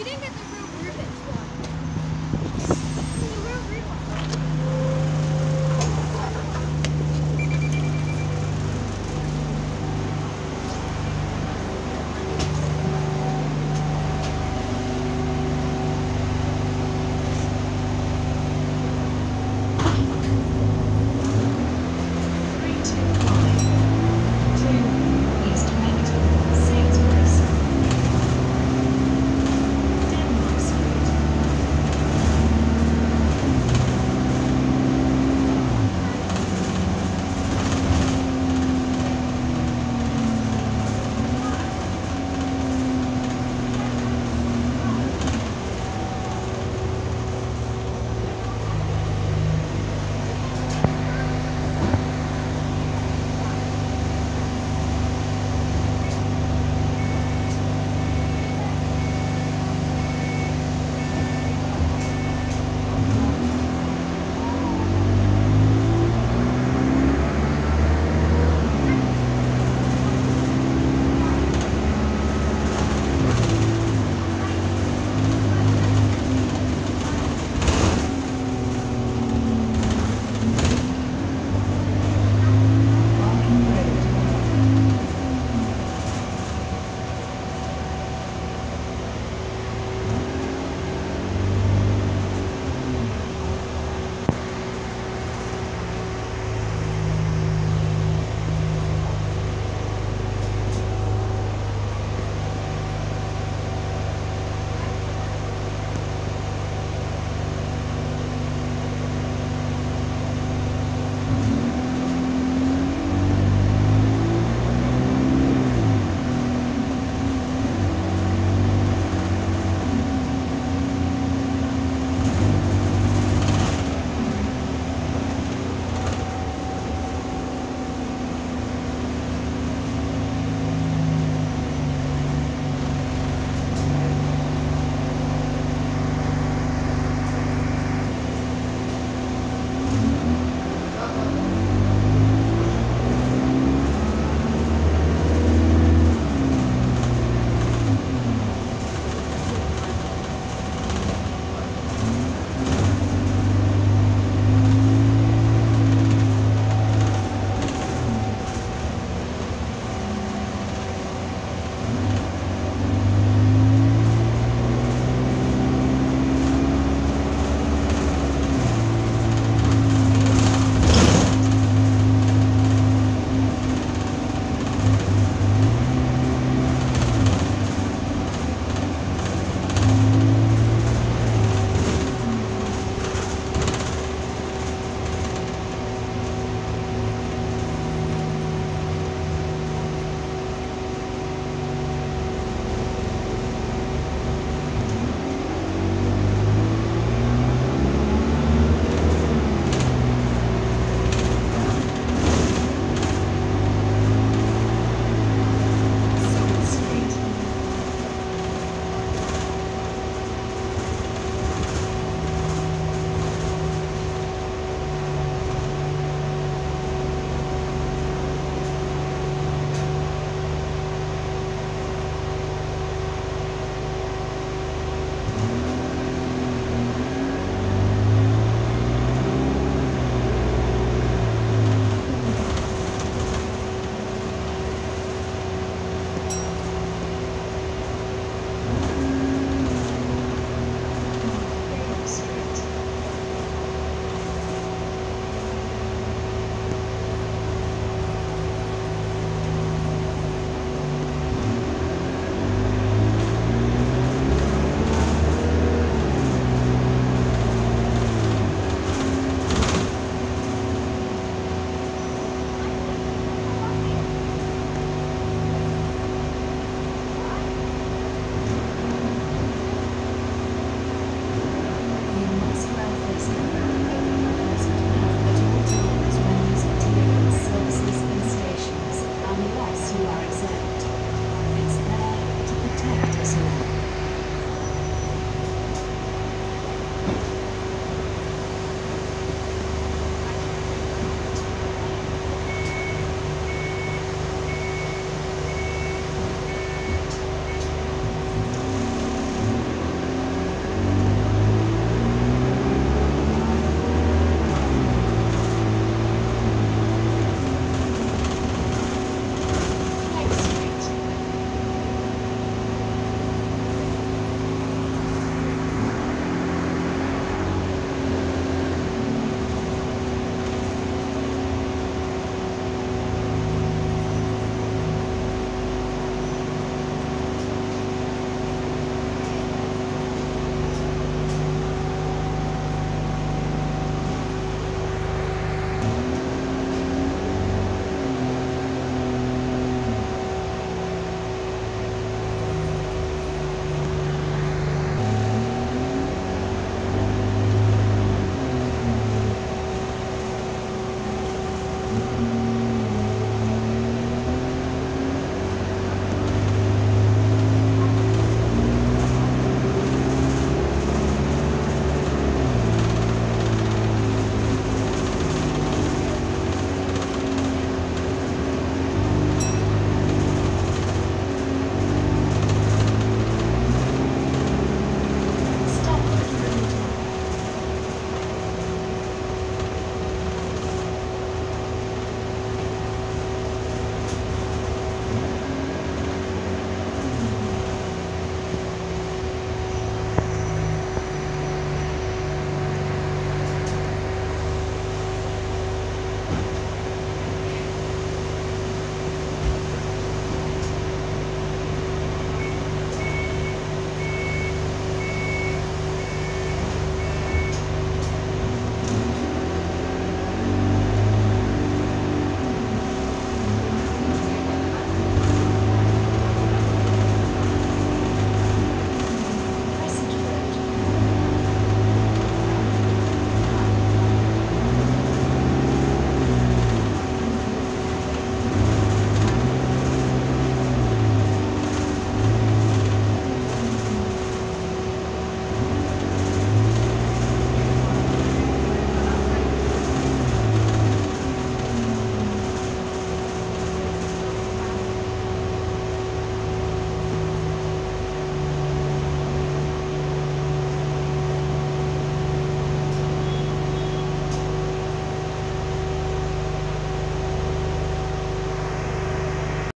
You didn't get the